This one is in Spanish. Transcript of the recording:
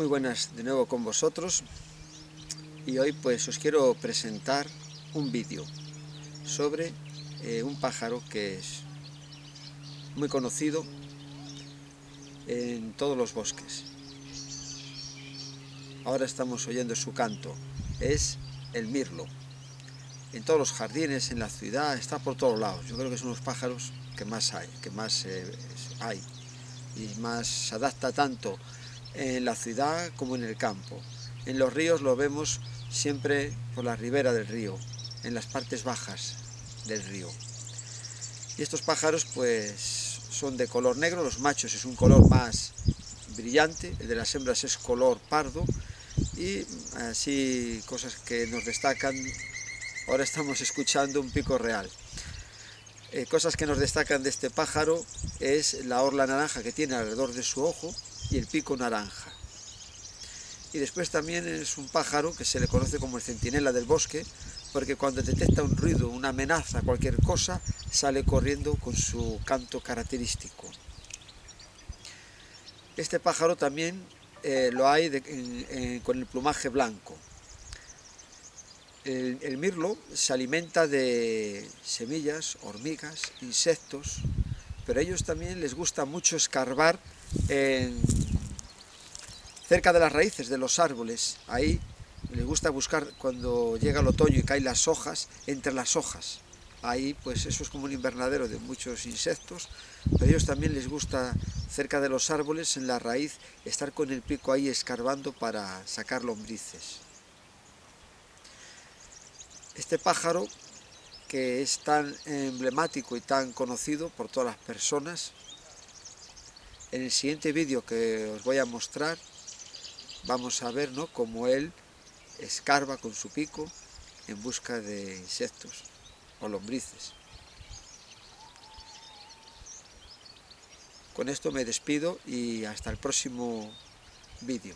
Muy buenas de nuevo con vosotros y hoy pues os quiero presentar un vídeo sobre eh, un pájaro que es muy conocido en todos los bosques. Ahora estamos oyendo su canto, es el mirlo. En todos los jardines, en la ciudad, está por todos lados. Yo creo que son los pájaros que más hay, que más eh, hay y más se adapta tanto en la ciudad como en el campo. En los ríos lo vemos siempre por la ribera del río, en las partes bajas del río. Y estos pájaros pues son de color negro, los machos es un color más brillante, el de las hembras es color pardo y así cosas que nos destacan. Ahora estamos escuchando un pico real. Eh, cosas que nos destacan de este pájaro es la orla naranja que tiene alrededor de su ojo, y el pico naranja. Y después también es un pájaro que se le conoce como el centinela del bosque, porque cuando detecta un ruido, una amenaza, cualquier cosa, sale corriendo con su canto característico. Este pájaro también eh, lo hay con el plumaje blanco. el, mirlo se alimenta de semillas, hormigas, insectos, pero a ellos también les gusta mucho escarbar cerca de las raíces de los árboles. Ahí les gusta buscar cuando llega el otoño y caen las hojas, entre las hojas. Ahí pues eso es como un invernadero de muchos insectos, pero a ellos también les gusta cerca de los árboles, en la raíz, estar con el pico ahí escarbando para sacar lombrices. Este pájaro, que es tan emblemático y tan conocido por todas las personas, en el siguiente vídeo que os voy a mostrar vamos a ver ¿no? cómo él escarba con su pico en busca de insectos o lombrices. Con esto me despido y hasta el próximo vídeo.